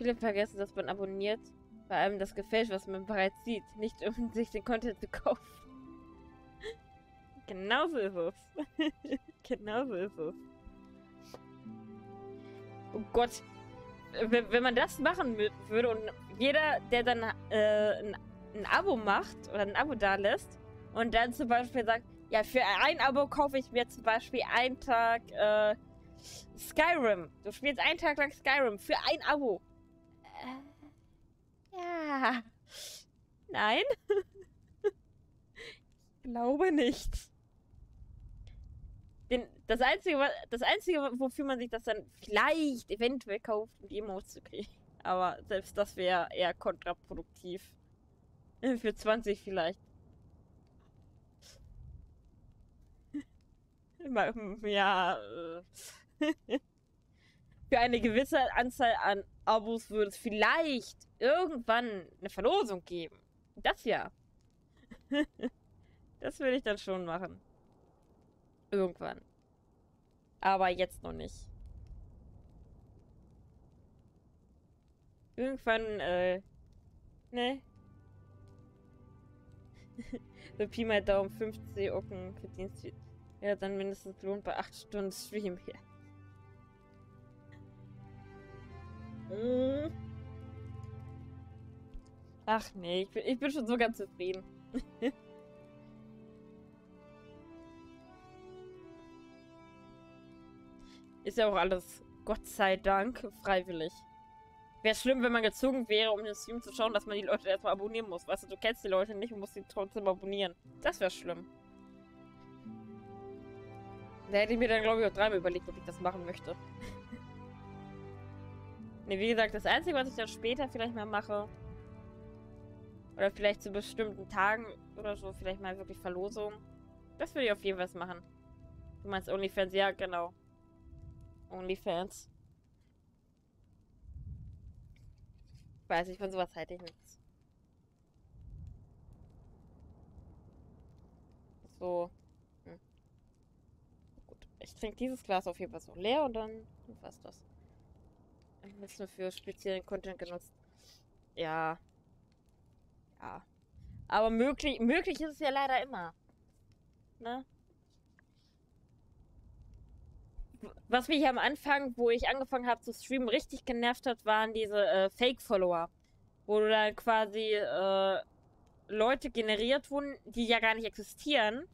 Viele vergessen, dass man abonniert. Vor allem das gefällt, was man bereits sieht. Nicht um sich den Content zu kaufen. Genauso ist es. Genauso ist es. Oh Gott. Wenn, wenn man das machen würde und jeder, der dann äh, ein, ein Abo macht oder ein Abo da lässt und dann zum Beispiel sagt, ja, für ein Abo kaufe ich mir zum Beispiel einen Tag äh, Skyrim. Du spielst einen Tag lang Skyrim für ein Abo. Äh, ja. Nein. ich glaube nicht. Den, das, Einzige, das Einzige, wofür man sich das dann vielleicht eventuell kauft, um die Emotes zu kriegen. Aber selbst das wäre eher kontraproduktiv. Für 20 vielleicht. ja. Äh. Für eine gewisse Anzahl an Abos würde es vielleicht irgendwann eine Verlosung geben. Das ja. das würde ich dann schon machen. Irgendwann. Aber jetzt noch nicht. Irgendwann, äh, ne? so Pi mal Daumen 50 Ocken verdienst. Ja, dann mindestens lohnt bei 8 Stunden Stream hier. Hm. Ach nee, ich bin, ich bin schon so ganz zufrieden. Ist ja auch alles, Gott sei Dank, freiwillig. Wäre schlimm, wenn man gezwungen wäre, um den Stream zu schauen, dass man die Leute erstmal abonnieren muss. Weißt du, du kennst die Leute nicht und musst sie trotzdem abonnieren. Das wäre schlimm. Da hätte ich mir dann, glaube ich, auch dreimal überlegt, ob ich das machen möchte. ne, wie gesagt, das Einzige, was ich dann später vielleicht mal mache, oder vielleicht zu bestimmten Tagen oder so, vielleicht mal wirklich Verlosung. Das würde ich auf jeden Fall machen. Du meinst OnlyFans? Ja, genau. OnlyFans. Weiß nicht, von sowas halte ich nichts. So. Hm. Gut. Ich trinke dieses Glas auf jeden Fall so leer und dann was das. Jetzt nur für speziellen Content genutzt. Ja. Ja. Aber möglich, möglich ist es ja leider immer. Ne? was mich am Anfang, wo ich angefangen habe zu streamen, richtig genervt hat, waren diese äh, Fake-Follower. Wo dann quasi äh, Leute generiert wurden, die ja gar nicht existieren.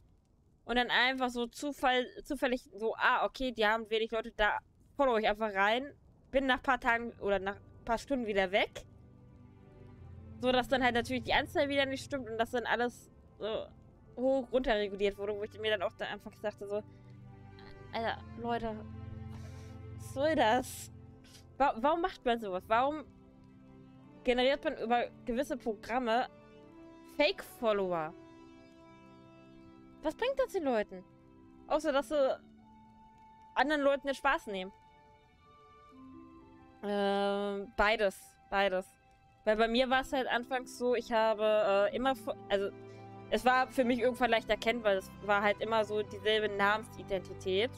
Und dann einfach so Zufall, zufällig so, ah, okay, die haben wenig Leute, da follow ich einfach rein. Bin nach ein paar Tagen oder nach ein paar Stunden wieder weg. So dass dann halt natürlich die Anzahl wieder nicht stimmt und dass dann alles so hoch runter reguliert wurde, wo ich mir dann auch dann einfach habe, so, Alter, Leute. Was soll das? Warum macht man sowas? Warum generiert man über gewisse Programme Fake-Follower? Was bringt das den Leuten? Außer, dass sie anderen Leuten den Spaß nehmen. Ähm, beides. Beides. Weil bei mir war es halt anfangs so, ich habe äh, immer, also es war für mich irgendwann leicht erkennbar, es war halt immer so dieselbe Namensidentität.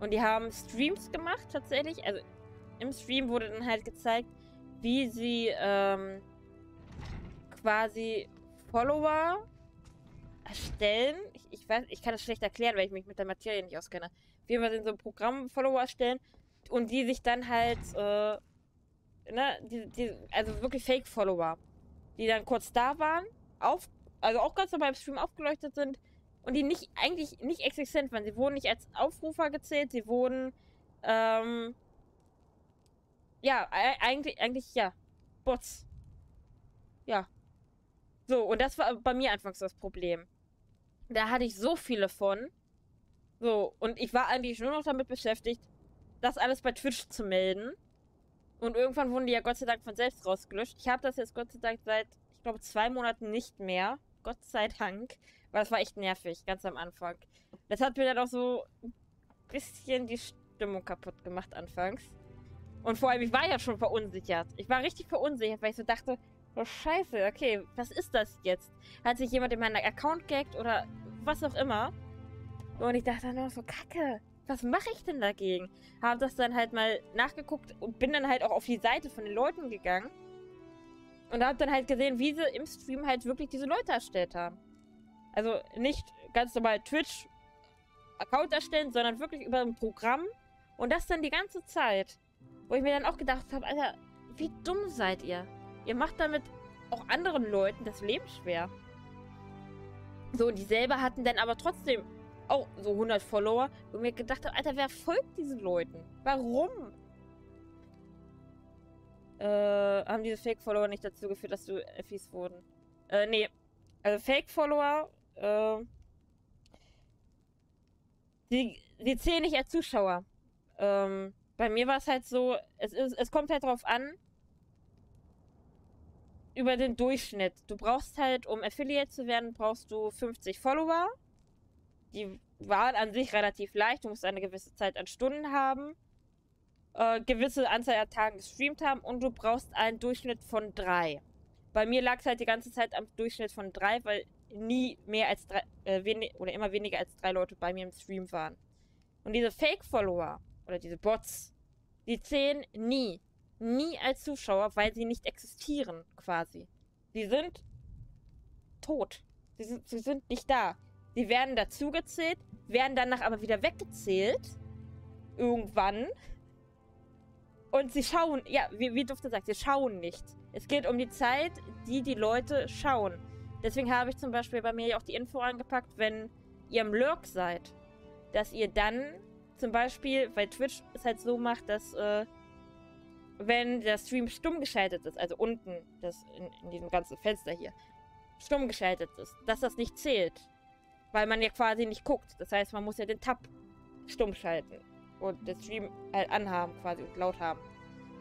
Und die haben Streams gemacht, tatsächlich. Also im Stream wurde dann halt gezeigt, wie sie ähm, quasi Follower erstellen. Ich, ich, weiß, ich kann das schlecht erklären, weil ich mich mit der Materie nicht auskenne. Wie man in so einem Programm Follower erstellen und die sich dann halt, äh, ne, die, die, also wirklich Fake-Follower, die dann kurz da waren, auf, also auch ganz normal im Stream aufgeleuchtet sind und die nicht eigentlich nicht existent waren. Sie wurden nicht als Aufrufer gezählt, sie wurden ähm, ja, eigentlich, eigentlich ja, Bots. Ja. So, und das war bei mir anfangs das Problem. Da hatte ich so viele von. So, und ich war eigentlich nur noch damit beschäftigt, das alles bei Twitch zu melden. Und irgendwann wurden die ja Gott sei Dank von selbst rausgelöscht. Ich habe das jetzt Gott sei Dank seit, ich glaube, zwei Monaten nicht mehr. Gott sei Dank. Weil das war echt nervig, ganz am Anfang. Das hat mir dann auch so ein bisschen die Stimmung kaputt gemacht anfangs. Und vor allem, ich war ja schon verunsichert. Ich war richtig verunsichert, weil ich so dachte, oh scheiße, okay, was ist das jetzt? Hat sich jemand in meinen Account gehackt oder was auch immer? Und ich dachte dann auch so, kacke, was mache ich denn dagegen? Habe das dann halt mal nachgeguckt und bin dann halt auch auf die Seite von den Leuten gegangen. Und habe dann halt gesehen, wie sie im Stream halt wirklich diese Leute erstellt haben. Also nicht ganz normal Twitch-Account erstellen, sondern wirklich über ein Programm. Und das dann die ganze Zeit. Wo ich mir dann auch gedacht habe, Alter, wie dumm seid ihr? Ihr macht damit auch anderen Leuten das Leben schwer. So, und die selber hatten dann aber trotzdem auch so 100 Follower, wo mir gedacht habe, Alter, wer folgt diesen Leuten? Warum? Äh, haben diese Fake-Follower nicht dazu geführt, dass du Effis wurden? Äh, nee. Also Fake-Follower, äh, die, die zählen nicht als Zuschauer. Ähm, bei mir war es halt so, es, ist, es kommt halt darauf an, über den Durchschnitt. Du brauchst halt, um Affiliate zu werden, brauchst du 50 Follower. Die waren an sich relativ leicht. Du musst eine gewisse Zeit an Stunden haben, äh, gewisse Anzahl an Tagen gestreamt haben und du brauchst einen Durchschnitt von drei. Bei mir lag es halt die ganze Zeit am Durchschnitt von drei, weil nie mehr als drei, äh, oder immer weniger als drei Leute bei mir im Stream waren. Und diese Fake-Follower oder diese Bots, die zählen nie nie als Zuschauer, weil sie nicht existieren, quasi. Sie sind tot. Sie sind, sie sind nicht da. Sie werden dazugezählt, werden danach aber wieder weggezählt. Irgendwann. Und sie schauen, ja, wie, wie Dufte sagt, sie schauen nicht. Es geht um die Zeit, die die Leute schauen. Deswegen habe ich zum Beispiel bei mir ja auch die Info angepackt, wenn ihr im Lurk seid, dass ihr dann zum Beispiel, weil Twitch es halt so macht, dass äh, wenn der Stream stumm geschaltet ist, also unten das in, in diesem ganzen Fenster hier, stumm geschaltet ist, dass das nicht zählt. Weil man ja quasi nicht guckt. Das heißt, man muss ja den Tab stumm schalten und den Stream halt anhaben quasi und laut haben.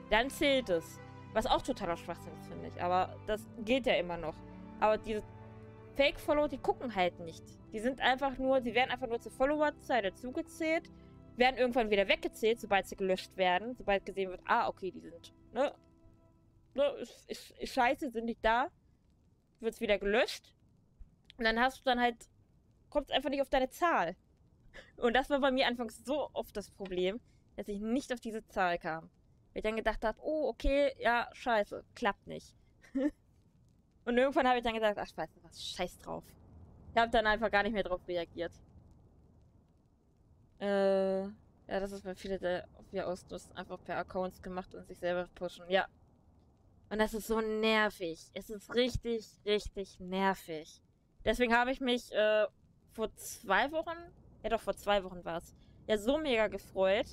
Dann zählt es. Was auch totaler Schwachsinn ist, finde ich. Aber das geht ja immer noch. Aber diese Fake-Follower, die gucken halt nicht. Die sind einfach nur, sie werden einfach nur zur Follower-Zeit dazugezählt werden irgendwann wieder weggezählt, sobald sie gelöscht werden. Sobald gesehen wird, ah, okay, die sind, ne? ne ist, ist, ist scheiße, sind nicht da. Wird es wieder gelöscht. Und dann hast du dann halt, kommt es einfach nicht auf deine Zahl. Und das war bei mir anfangs so oft das Problem, dass ich nicht auf diese Zahl kam. Weil ich dann gedacht habe, oh, okay, ja, scheiße, klappt nicht. Und irgendwann habe ich dann gesagt, ach, scheiße, was, scheiß drauf. Ich habe dann einfach gar nicht mehr drauf reagiert. Äh, ja, das ist bei viele der wir ausnutzen, einfach per Accounts gemacht und sich selber pushen. Ja. Und das ist so nervig. Es ist richtig, richtig nervig. Deswegen habe ich mich äh, vor zwei Wochen, ja doch vor zwei Wochen war es, ja so mega gefreut,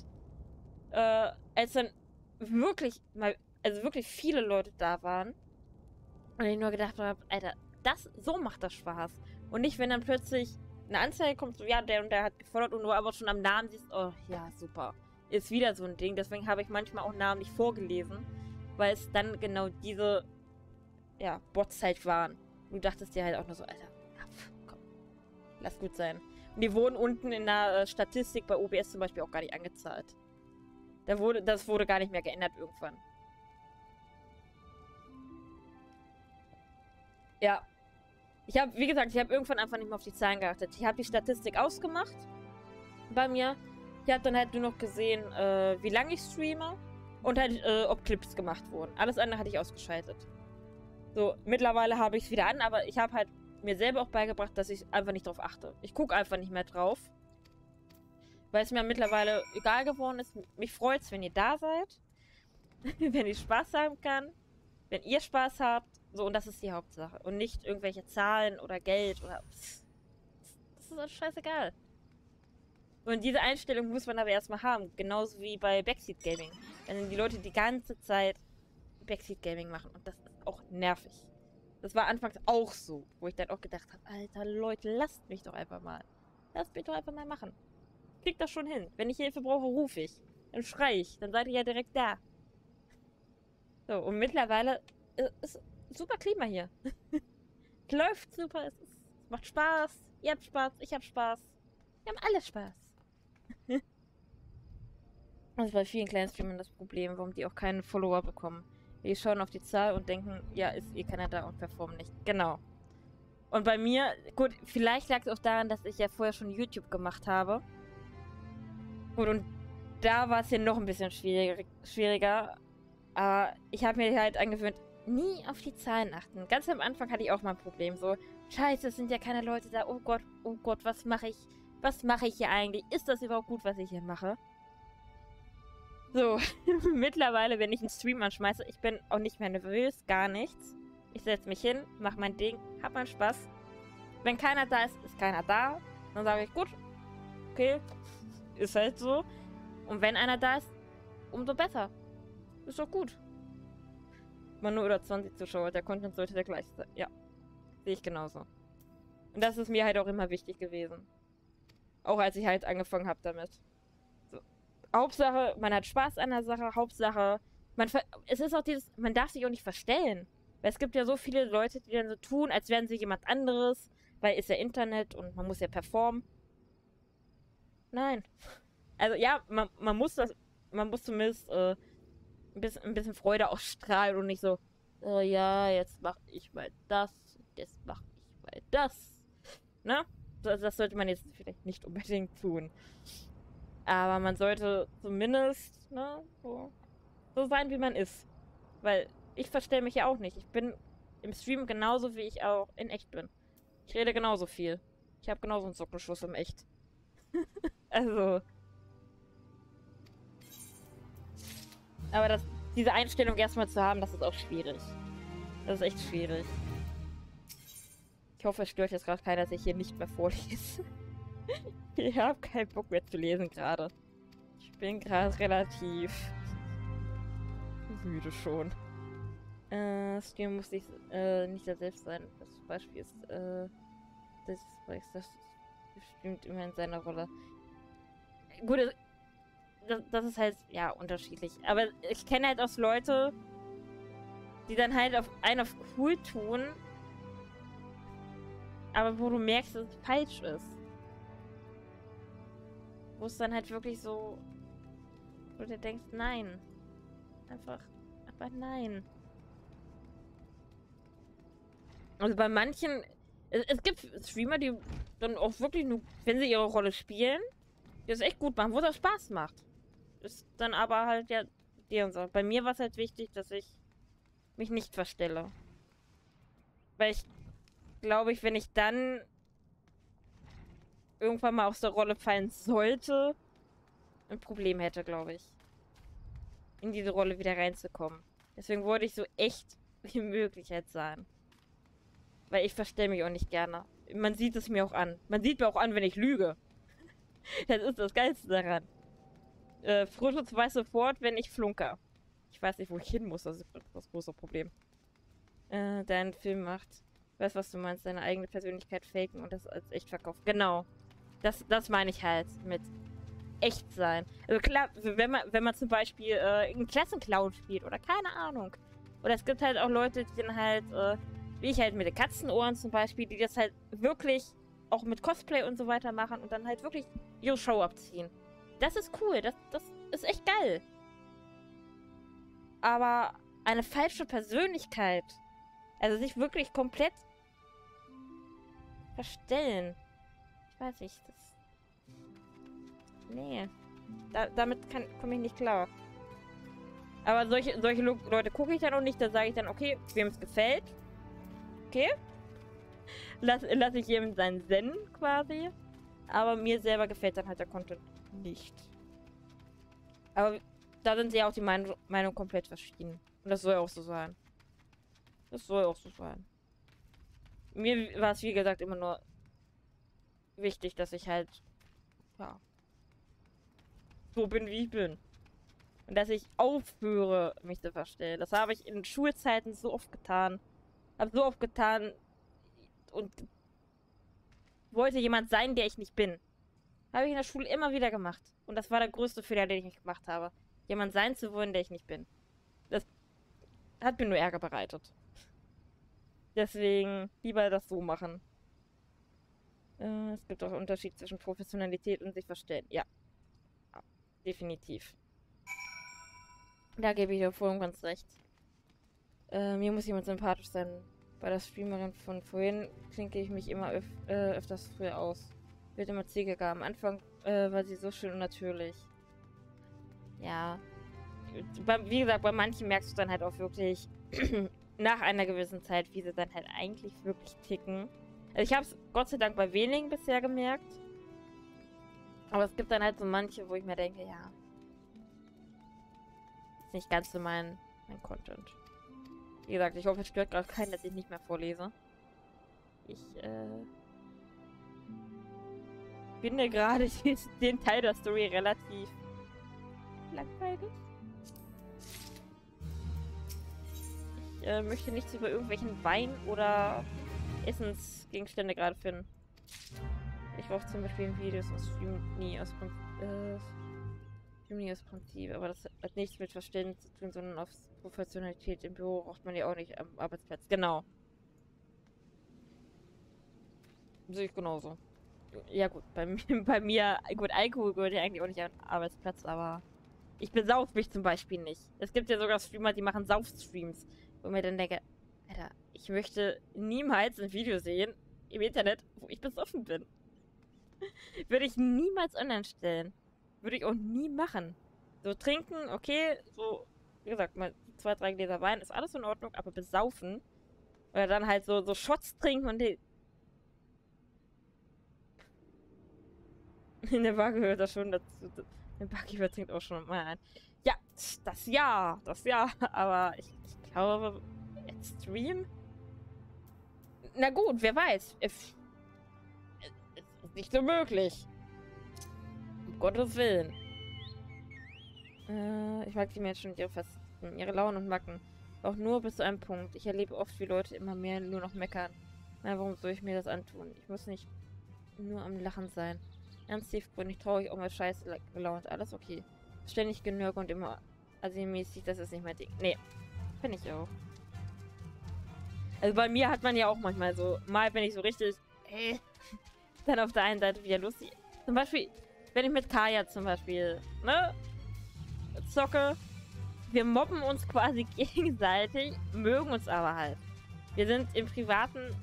äh, als dann wirklich mal, also wirklich viele Leute da waren. Und ich nur gedacht habe, Alter, das, so macht das Spaß. Und nicht, wenn dann plötzlich eine Anzeige kommt, so, ja, der und der hat gefordert und du aber schon am Namen siehst, oh, ja, super. Ist wieder so ein Ding. Deswegen habe ich manchmal auch Namen nicht vorgelesen, weil es dann genau diese, ja, Bots halt waren. Du dachtest dir halt auch nur so, Alter, lass gut sein. Und die wurden unten in der äh, Statistik bei OBS zum Beispiel auch gar nicht angezahlt. Da wurde, das wurde gar nicht mehr geändert irgendwann. Ja, ich habe, wie gesagt, ich habe irgendwann einfach nicht mehr auf die Zahlen geachtet. Ich habe die Statistik ausgemacht bei mir. Ich habe dann halt nur noch gesehen, äh, wie lange ich streame und halt, äh, ob Clips gemacht wurden. Alles andere hatte ich ausgeschaltet. So, mittlerweile habe ich es wieder an, aber ich habe halt mir selber auch beigebracht, dass ich einfach nicht drauf achte. Ich gucke einfach nicht mehr drauf. Weil es mir mittlerweile egal geworden ist. Mich freut es, wenn ihr da seid. wenn ich Spaß haben kann. Wenn ihr Spaß habt. So, und das ist die Hauptsache. Und nicht irgendwelche Zahlen oder Geld oder. Das ist alles scheißegal. Und diese Einstellung muss man aber erstmal haben. Genauso wie bei Backseat Gaming. Wenn die Leute die ganze Zeit Backseat Gaming machen. Und das ist auch nervig. Das war anfangs auch so, wo ich dann auch gedacht habe, Alter Leute, lasst mich doch einfach mal. Lasst mich doch einfach mal machen. Kriegt das schon hin. Wenn ich Hilfe brauche, rufe ich. Dann schrei ich. Dann seid ihr ja direkt da. So, und mittlerweile ist, super Klima hier. Läuft super, es, macht Spaß. Ihr habt Spaß, ich hab Spaß. Wir haben alle Spaß. das ist bei vielen kleinen Streamern das Problem, warum die auch keinen Follower bekommen. Die schauen auf die Zahl und denken, ja, ist eh keiner da und performen nicht. Genau. Und bei mir, gut, vielleicht lag es auch daran, dass ich ja vorher schon YouTube gemacht habe. Gut, und da war es hier noch ein bisschen schwierig, schwieriger. Aber ich habe mir halt angewöhnt, nie auf die Zahlen achten. Ganz am Anfang hatte ich auch mal ein Problem. So, scheiße, es sind ja keine Leute da. Oh Gott, oh Gott, was mache ich? Was mache ich hier eigentlich? Ist das überhaupt gut, was ich hier mache? So, mittlerweile, wenn ich einen Stream anschmeiße, ich bin auch nicht mehr nervös, gar nichts. Ich setze mich hin, mache mein Ding, hab meinen Spaß. Wenn keiner da ist, ist keiner da. Dann sage ich, gut, okay, ist halt so. Und wenn einer da ist, umso besser. Ist doch gut. Man nur oder 20 Zuschauer, der Content sollte der gleiche sein. Ja, sehe ich genauso. Und das ist mir halt auch immer wichtig gewesen. Auch als ich halt angefangen habe damit. Hauptsache, man hat Spaß an der Sache. Hauptsache, man es ist auch dieses, man darf sich auch nicht verstellen. Weil es gibt ja so viele Leute, die dann so tun, als wären sie jemand anderes, weil ist ja Internet und man muss ja performen. Nein. Also ja, man, man muss das, man muss zumindest äh, ein, bisschen, ein bisschen Freude ausstrahlen und nicht so, oh ja, jetzt mach ich mal das, jetzt mach ich mal das. Ne? Das, das sollte man jetzt vielleicht nicht unbedingt tun. Aber man sollte zumindest ne, so, so sein, wie man ist. Weil ich verstelle mich ja auch nicht. Ich bin im Stream genauso, wie ich auch in echt bin. Ich rede genauso viel. Ich habe genauso einen Sockenschuss im Echt. also. Aber das, diese Einstellung erstmal zu haben, das ist auch schwierig. Das ist echt schwierig. Ich hoffe, es stört jetzt gerade keiner, dass ich hier nicht mehr vorlese. Ich habe keinen Bock mehr zu lesen gerade. Ich bin gerade relativ müde schon. Äh, Stream muss nicht, äh, nicht der selbst sein. Das Beispiel ist, äh, das, das stimmt immer in seiner Rolle. Gut, das, das ist halt, ja, unterschiedlich. Aber ich kenne halt auch Leute, die dann halt auf einen auf cool tun, aber wo du merkst, dass es falsch ist. Wo es dann halt wirklich so... Wo du denkst, nein. Einfach, aber nein. Also bei manchen... Es, es, gibt Streamer, die dann auch wirklich nur, wenn sie ihre Rolle spielen, die das echt gut machen, wo das Spaß macht. Ist dann aber halt ja deren Sache. Bei mir war es halt wichtig, dass ich mich nicht verstelle. Weil ich glaube ich, wenn ich dann irgendwann mal aus der Rolle fallen sollte, ein Problem hätte, glaube ich. In diese Rolle wieder reinzukommen. Deswegen wollte ich so echt wie möglich jetzt sein. Weil ich verstelle mich auch nicht gerne. Man sieht es mir auch an. Man sieht mir auch an, wenn ich lüge. Das ist das Geilste daran. Äh, Froschutz weiß sofort, wenn ich flunker. Ich weiß nicht, wo ich hin muss. Das ist das große Problem. Äh, dein Film macht. Weißt was du meinst? Deine eigene Persönlichkeit faken und das als echt verkaufen. Genau. Das, das meine ich halt mit echt sein. Also klar, wenn man, wenn man zum Beispiel äh, einen Klassenclown spielt oder keine Ahnung. Oder es gibt halt auch Leute, die dann halt, äh, wie ich halt mit den Katzenohren zum Beispiel, die das halt wirklich auch mit Cosplay und so weiter machen und dann halt wirklich ihre Show abziehen. Das ist cool, das, das ist echt geil. Aber eine falsche Persönlichkeit, also sich wirklich komplett verstellen, weiß ich. Das. Nee. Da, damit komme ich nicht klar. Aber solche, solche Leute gucke ich dann auch nicht. Da sage ich dann, okay, wem es gefällt. Okay. Lass, lass ich jedem seinen Zen quasi. Aber mir selber gefällt dann halt der Content nicht. Aber da sind ja auch die Meinung, Meinung komplett verschieden. Und das soll auch so sein. Das soll auch so sein. Mir war es, wie gesagt, immer nur wichtig, dass ich halt, ja, so bin, wie ich bin. Und dass ich aufhöre, mich zu verstellen. Das habe ich in Schulzeiten so oft getan. Habe so oft getan und wollte jemand sein, der ich nicht bin. Habe ich in der Schule immer wieder gemacht. Und das war der größte Fehler, den ich gemacht habe. Jemand sein zu wollen, der ich nicht bin. Das hat mir nur Ärger bereitet. Deswegen lieber das so machen. Äh, es gibt auch einen Unterschied zwischen Professionalität und sich verstellen. Ja. ja. Definitiv. Da gebe ich dir voll und ganz recht. Äh, mir muss jemand sympathisch sein. Bei der Streamerin von vorhin klinke ich mich immer öf äh, öfters früher aus. Wird immer zägiger. Am Anfang äh, weil sie so schön und natürlich. Ja. Wie gesagt, bei manchen merkst du dann halt auch wirklich nach einer gewissen Zeit, wie sie dann halt eigentlich wirklich ticken. Also ich habe es Gott sei Dank bei wenigen bisher gemerkt. Aber es gibt dann halt so manche, wo ich mir denke, ja. Ist nicht ganz so mein, mein Content. Wie gesagt, ich hoffe, es stört gerade keinen, dass ich nicht mehr vorlese. Ich, äh finde gerade den Teil der Story relativ langweilig. Ich äh, möchte nichts über irgendwelchen Wein- oder Essensgegenstände gerade finden. Ich brauche zum Beispiel in Videos aus nie aus, äh, nie aus Prinzip, aber das hat nichts mit Verständnis zu tun, sondern auf Professionalität. Im Büro braucht man ja auch nicht am Arbeitsplatz. Genau. Sehe ich genauso. Ja gut, bei, mir, bei mir, gut, Alkohol gehört ja eigentlich auch nicht den Arbeitsplatz, aber ich besauf mich zum Beispiel nicht. Es gibt ja sogar Streamer, die machen Saufstreams, wo mir dann denke, Alter, ich möchte niemals ein Video sehen im Internet, wo ich besoffen bin. Würde ich niemals online stellen. Würde ich auch nie machen. So trinken, okay, so, wie gesagt, mal zwei, drei Gläser Wein ist alles in Ordnung, aber besaufen oder dann halt so, so Shots trinken und die, In der Waage hört das schon dazu. Der Buggy übertrinkt auch schon mal ein. Ja, das ja, das ja. Aber ich, ich glaube, Stream? Na gut, wer weiß. Es, ist nicht so möglich. Um Gottes Willen. Äh, ich mag die Menschen und ihre Fasten, ihre Launen und Macken. Auch nur bis zu einem Punkt. Ich erlebe oft, wie Leute immer mehr nur noch meckern. Na, warum soll ich mir das antun? Ich muss nicht nur am Lachen sein. Ernst tiefgründig, traurig, auch mal scheiße gelaunt. Alles okay. Ständig genörg und immer assi-mäßig, das ist nicht mein Ding. Nee, finde ich auch. Also bei mir hat man ja auch manchmal so, mal bin ich so richtig, äh, dann auf der einen Seite wieder lustig. Zum Beispiel, wenn ich mit Kaya zum Beispiel, ne, zocke, wir mobben uns quasi gegenseitig, mögen uns aber halt. Wir sind im Privaten,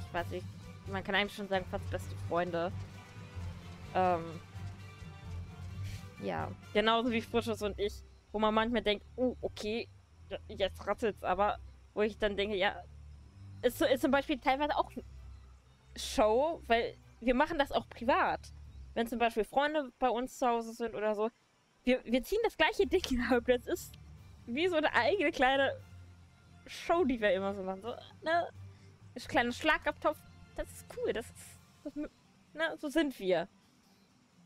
ich weiß nicht, man kann eigentlich schon sagen, fast beste Freunde. Ähm, ja, genauso wie Frisches und ich, wo man manchmal denkt, oh, okay, jetzt rasselt's aber, wo ich dann denke, ja, ist, ist zum Beispiel teilweise auch Show, weil wir machen das auch privat. Wenn zum Beispiel Freunde bei uns zu Hause sind oder so, wir, wir ziehen das gleiche Ding ab. Das ist wie so eine eigene kleine Show, die wir immer so machen. So, ne? Ein kleiner Schlagabtopf. Das ist cool. Das ist, das, ne? So sind wir.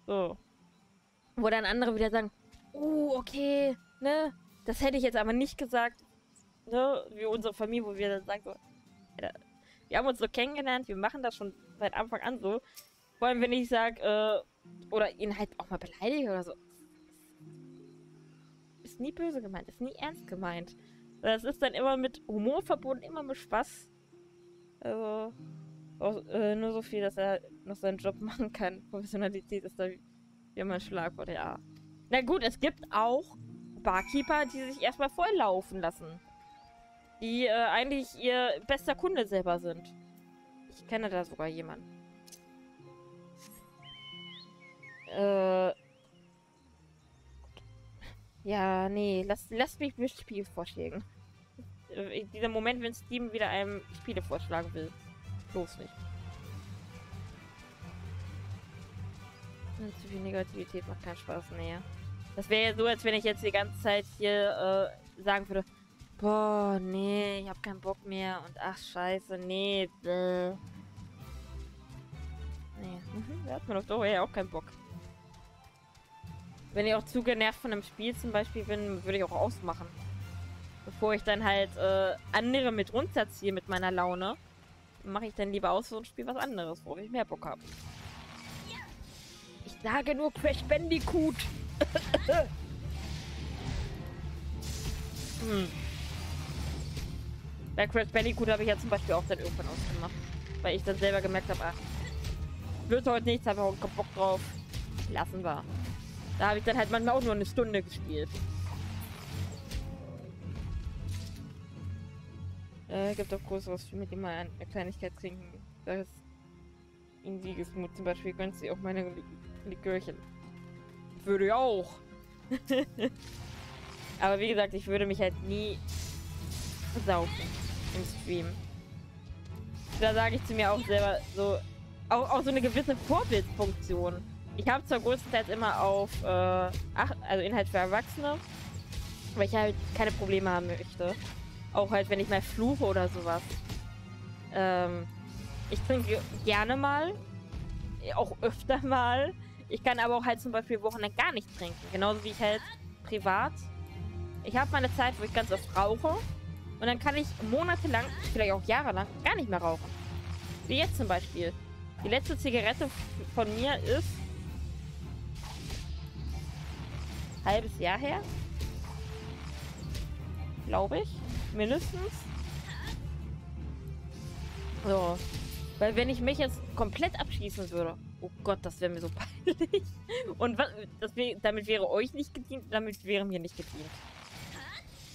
So. Wo dann andere wieder sagen, oh, okay, ne? Das hätte ich jetzt aber nicht gesagt. Ne? Wie unsere Familie, wo wir dann sagen so, wir haben uns so kennengelernt, wir machen das schon seit Anfang an so. Vor allem, wenn ich sage, äh, oder ihn halt auch mal beleidige oder so. Ist nie böse gemeint, ist nie ernst gemeint. Das ist dann immer mit Humor verbunden, immer mit Spaß. Also, auch, äh, nur so viel, dass er noch seinen Job machen kann. Professionalität ist da wie mein Schlagwort, ja. Na gut, es gibt auch Barkeeper, die sich erstmal volllaufen lassen. Die äh, eigentlich ihr bester Kunde selber sind. Ich kenne da sogar jemanden. Äh. Ja, nee, lass, lass mich mit Spielvorschlägen. Äh, dieser Moment, wenn Steam wieder einem Spiele vorschlagen will. Bloß nicht. Zu viel Negativität macht keinen Spaß. Nee. Das wäre ja so, als wenn ich jetzt die ganze Zeit hier äh, sagen würde, boah, nee, ich hab keinen Bock mehr und ach scheiße, nee, bäh. Nee, mhm, da hat man auf Dauer ja auch keinen Bock. Wenn ich auch zu genervt von einem Spiel zum Beispiel bin, würde ich auch ausmachen. Bevor ich dann halt äh, andere mit runterziehe mit meiner Laune mache ich dann lieber aus so ein Spiel was anderes, wo ich mehr Bock habe. Ich sage nur Crash Bandicoot. hm. Bei Crash Bandicoot habe ich ja zum Beispiel auch dann irgendwann ausgemacht. Weil ich dann selber gemerkt habe, ach, wird heute nichts, habe auch keinen Bock drauf. Lassen wir. Da habe ich dann halt manchmal auch nur eine Stunde gespielt. Äh, gibt auch größeres mit dem man eine Kleinigkeit trinken. Das in Siegesmut zum Beispiel gönnt sie auch meine in die Kirche. Würde ich auch. Aber wie gesagt, ich würde mich halt nie saufen im Stream. Da sage ich zu mir auch selber so, auch, auch so eine gewisse Vorbildfunktion. Ich habe zwar größtenteils immer auf, äh, ach, also Inhalt für Erwachsene, weil ich halt keine Probleme haben möchte. Auch halt, wenn ich mal fluche oder sowas. Ähm, ich trinke gerne mal, auch öfter mal. Ich kann aber auch halt zum Beispiel Wochenende gar nicht trinken. Genauso wie ich halt privat. Ich habe meine Zeit, wo ich ganz oft rauche. Und dann kann ich monatelang, vielleicht auch jahrelang, gar nicht mehr rauchen. Wie jetzt zum Beispiel. Die letzte Zigarette von mir ist halbes Jahr her. Glaube ich. Mindestens. So. Weil wenn ich mich jetzt komplett abschießen würde, oh Gott, das wäre mir so peinlich. Und was, wär, damit wäre euch nicht gedient, damit wäre mir nicht gedient.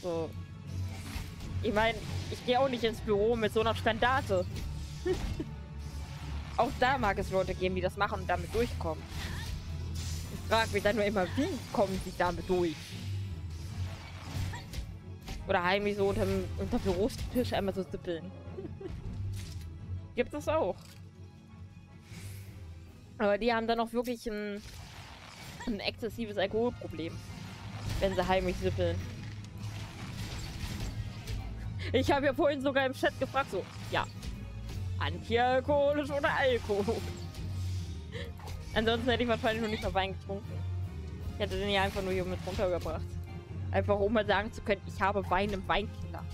So. Ich meine, ich gehe auch nicht ins Büro mit so einer Standarte. auch da mag es Leute geben, die das machen und damit durchkommen. Ich frage mich dann nur immer, wie kommen sie damit durch? Oder heimlich so unter dem Bürostisch einmal so sippeln. Gibt es auch. Aber die haben dann auch wirklich ein, ein exzessives Alkoholproblem. Wenn sie heimlich sippeln. Ich habe ja vorhin sogar im Chat gefragt, so, ja, antialkoholisch oder Alkohol? Ansonsten hätte ich wahrscheinlich noch nicht mal Wein getrunken. Ich hätte den ja einfach nur hier mit runtergebracht. Einfach um mal sagen zu können, ich habe Wein im Weinkeller.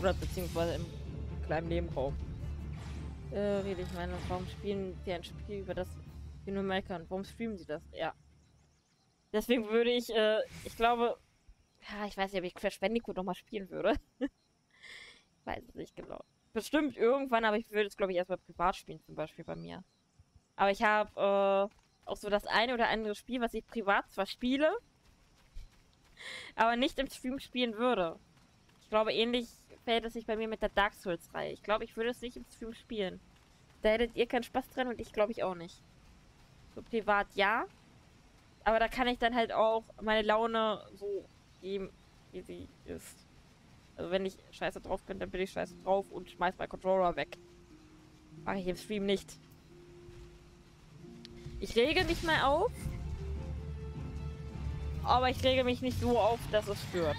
Oder beziehungsweise im kleinen Nebenraum. Äh, rede ich meine, warum spielen sie ein Spiel, über das wir nur meckern? Warum streamen sie das? Ja. Deswegen würde ich, äh, ich glaube, ja, ich weiß nicht, ob ich Crash Bandicoot nochmal spielen würde. weiß es nicht genau. Bestimmt irgendwann, aber ich würde es, glaube ich, erstmal privat spielen, zum Beispiel bei mir. Aber ich habe äh, auch so das eine oder andere Spiel, was ich privat zwar spiele, aber nicht im Stream spielen würde. Ich glaube, ähnlich verhält es sich bei mir mit der Dark Souls-Reihe. Ich glaube, ich würde es nicht im Stream spielen. Da hättet ihr keinen Spaß dran und ich glaube ich auch nicht. So privat ja. Aber da kann ich dann halt auch meine Laune so geben, wie sie ist. Also wenn ich scheiße drauf bin, dann bin ich scheiße drauf und schmeiß meinen Controller weg. Mache ich im Stream nicht. Ich rege mich mal auf. Aber ich rege mich nicht so auf, dass es stört.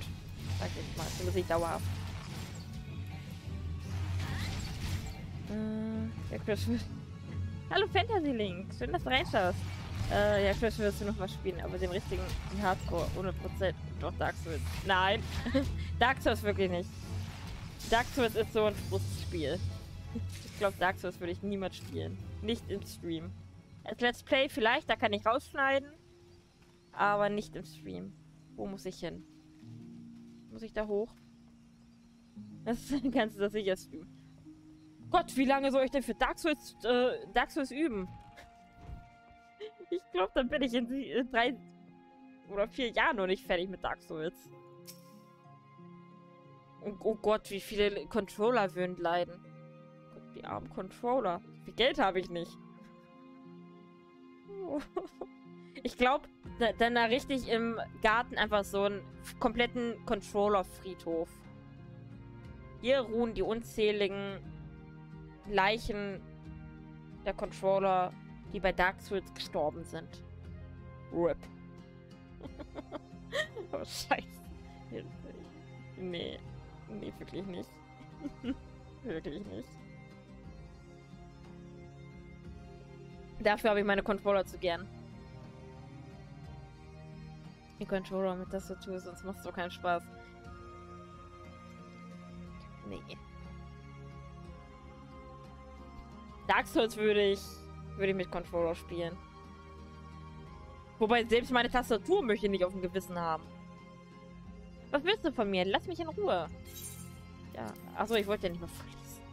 Sag ich mal. Zumindest nicht dauerhaft. Äh, ja, Chris. Hallo Fantasy Link, schön, dass du reinschaust. Äh, ja, Crash wirst du noch mal spielen, aber den richtigen Hardcore, 100%. Doch, Dark Souls. Nein, Dark Souls wirklich nicht. Dark Souls ist so ein Frustspiel. Ich glaube, Dark Souls würde ich niemals spielen. Nicht im Stream. Als Let's Play vielleicht, da kann ich rausschneiden. Aber nicht im Stream. Wo muss ich hin? Muss ich da hoch? Das kannst du das sicher streamen. Gott, wie lange soll ich denn für Dark Souls, äh, Dark Souls üben? Ich glaube, dann bin ich in, in drei oder vier Jahren noch nicht fertig mit Dark Souls. Und, oh Gott, wie viele Controller würden leiden. Die armen Controller. Wie Geld habe ich nicht. Ich glaube, dann da richtig im Garten einfach so einen kompletten Controller-Friedhof. Hier ruhen die unzähligen Leichen der Controller, die bei Dark Souls gestorben sind. RIP. oh, scheiße. Nee. Nee, wirklich nicht. wirklich nicht. Dafür habe ich meine Controller zu gern. Die Controller mit Tastatur, sonst macht es doch keinen Spaß. Nee. Dark Souls würde ich, würde ich mit Controller spielen. Wobei selbst meine Tastatur möchte ich nicht auf dem Gewissen haben. Was willst du von mir? Lass mich in Ruhe. Ja, achso, ich wollte ja nicht mehr verließen.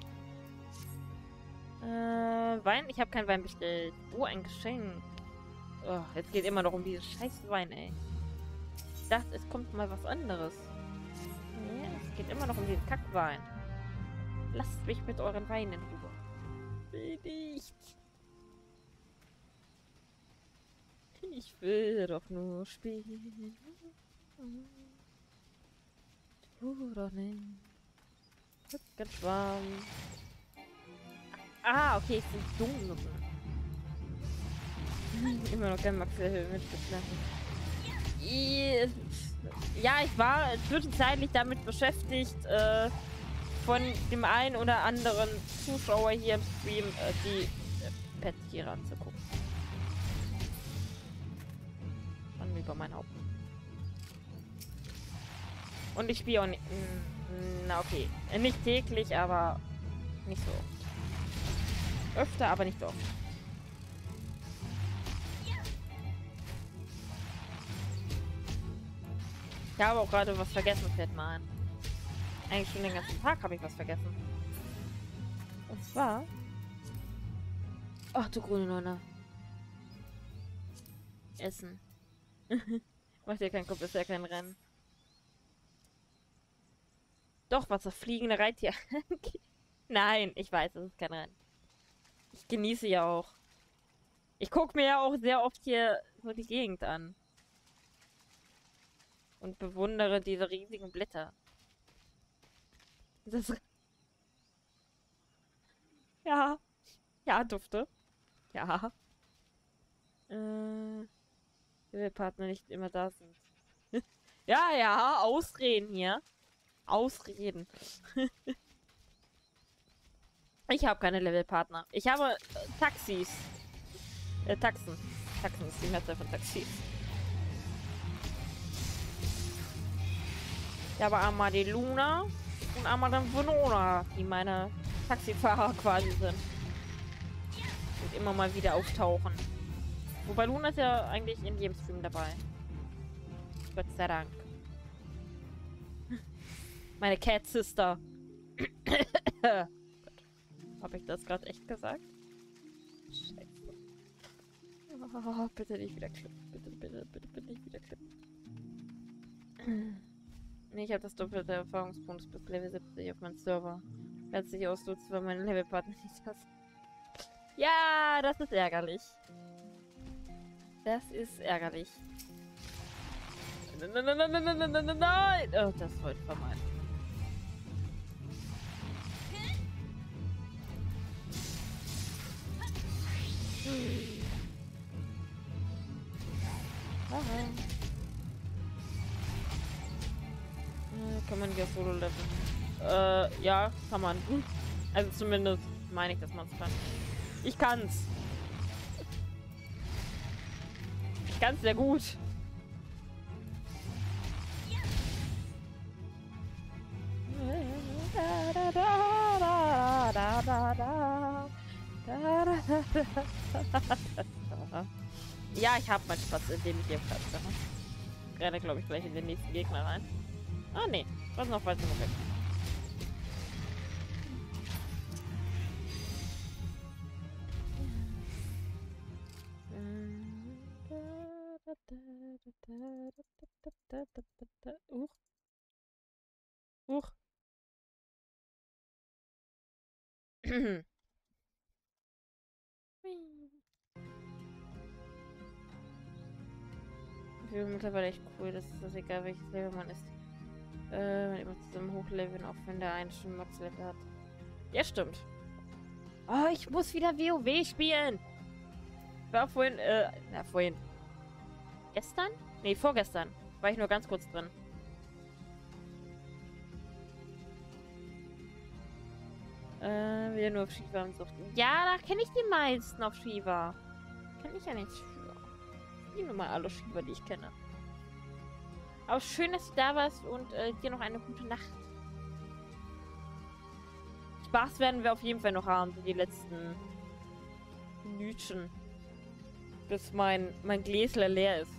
Äh, Wein? Ich habe keinen Wein bestellt. Oh, ein Geschenk. Oh, jetzt geht immer noch um dieses scheiß Wein, ey. Ich dachte, es kommt mal was anderes. Nee, es geht immer noch um diesen Kackwein. Lasst mich mit euren Weinen in Ruhe will nicht. Ich will doch nur spielen. Du doch nicht. Ganz warm. Ah, okay, ich bin dumm. Immer noch kein Max-Level mitgeschlagen. Ja, ich war zwischenzeitlich damit beschäftigt, äh, von dem einen oder anderen Zuschauer hier im Stream äh, die äh, Pets hier anzugucken. Über mein Haupt. Und ich spiele auch nicht. Na, okay. Nicht täglich, aber nicht so oft. Öfter, aber nicht so oft. Ich habe auch gerade was vergessen, fällt mal ein. Eigentlich schon den ganzen Tag habe ich was vergessen. Und zwar... Ach du grüne Nonne. Essen. Macht ja kein Kopf, ist ja kein Rennen. Doch, was das fliegende Reittier. Nein, ich weiß, es ist kein Rennen. Ich genieße ja auch. Ich gucke mir ja auch sehr oft hier so die Gegend an. Und bewundere diese riesigen Blätter. Das ja. Ja, Dufte. Ja. Äh, Partner nicht immer da sind. ja, ja, Ausreden hier. Ausreden. ich habe keine Levelpartner. Ich habe äh, Taxis. Äh, Taxen. Taxen ist die Mehrzahl von Taxis. Ich habe einmal die Luna und einmal dann Vonona, die meine Taxifahrer quasi sind. Und immer mal wieder auftauchen. Wobei Luna ist ja eigentlich in jedem Stream dabei. Gott sei Dank. Meine Cat Sister. Habe ich das gerade echt gesagt? Scheiße. Oh, bitte nicht wieder klippen. Bitte, bitte, bitte, bitte nicht wieder klippen. Nee, ich habe das doppelte Erfahrungsbonus bis Level 70 auf meinem Server. Werde sich ausnutzen, weil mein Levelpartner nicht das. Ja, das ist ärgerlich. Das ist ärgerlich. Nein, nein, nein, nein, nein, nein, nein, nein! Oh, das wollte ich vermeiden. Aha. Kann man ja solo leveln? Äh, ja, kann man. Also zumindest meine ich, dass man es kann. Ich kann's. Kann's sehr gut. Ja, ich habe meinen Spaß, indem ich hier Platz mache. Renne, glaube ich, gleich in den nächsten Gegner rein. Ah, nee. Was noch weiter weg. Finde mittlerweile echt cool, dass es das egal welches Level man ist. Äh, wenn immer zusammen hochleveln, auch wenn der eine schon Max-Level hat. Ja, stimmt. Oh, ich muss wieder WoW spielen. Ich war vorhin, äh, na, vorhin. Gestern? Nee, vorgestern. War ich nur ganz kurz drin. Äh, wieder nur auf Shiva und Suchten. Ja, da kenne ich die meisten auf Shiva. Kenne ich ja nicht. Ich nehme mal alle Shiva, die ich kenne. Aber schön, dass du da warst und äh, dir noch eine gute Nacht. Spaß werden wir auf jeden Fall noch haben, die letzten Minuten. Bis mein, mein Gläsler leer ist.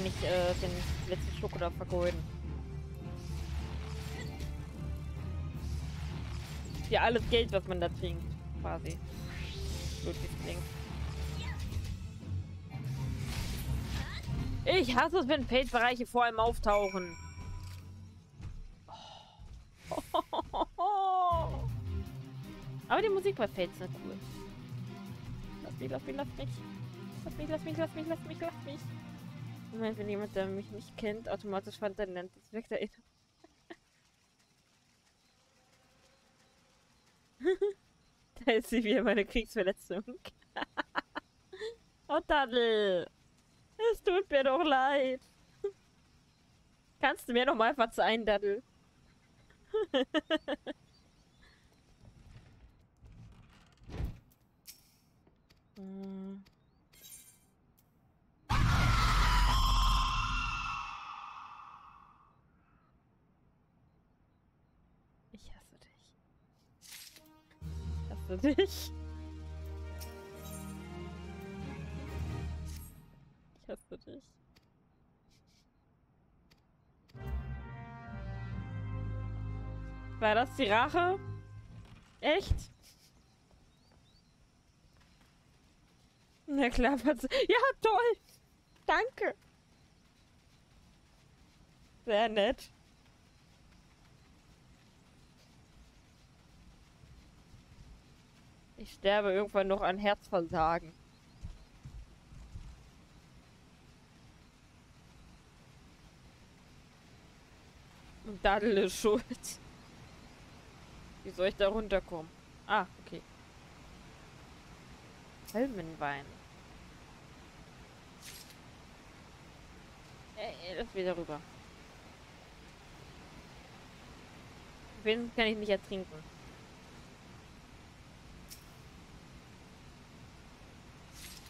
ja nicht äh, den letzten Schluck oder vergeuden. Ist ja alles Geld, was man da trinkt, quasi. Ludwig. Ich hasse es, wenn Paid-Bereiche vor allem auftauchen. Aber die Musik bei Fates ist cool. Lass mich, lass mich, lass mich. Lass mich, lass mich, lass mich, lass mich, lass mich. Moment, wenn jemand, der mich nicht kennt, automatisch fand, dann nennt es weg der Da ist sie wieder meine Kriegsverletzung. oh, Daddel. Es tut mir doch leid. Kannst du mir noch mal verzeihen, Daddel? hm. Hasse dich. Ich hasse dich. War das die Rache? Echt? Na klar, was. Ja, toll! Danke! Sehr nett. Ich sterbe irgendwann noch an Herzversagen. Und Daddel ist schuld. Wie soll ich da runterkommen? Ah, okay. Helmenwein. Ey, das wieder rüber. Wen kann ich nicht ertrinken?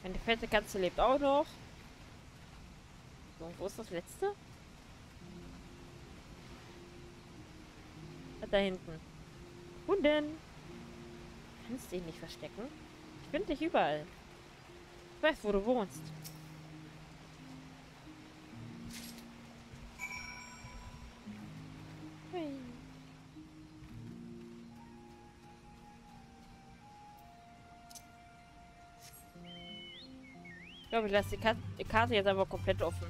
Meine fette Katze lebt auch noch. So, wo ist das letzte? Ah, da hinten. Hunden! Kannst du dich nicht verstecken? Ich finde dich überall. Ich weiß, wo du wohnst. Hey. Ich glaube, ich lasse die, Karte jetzt einfach komplett offen.